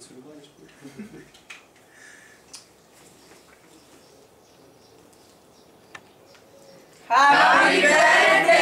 get some. Happy birthday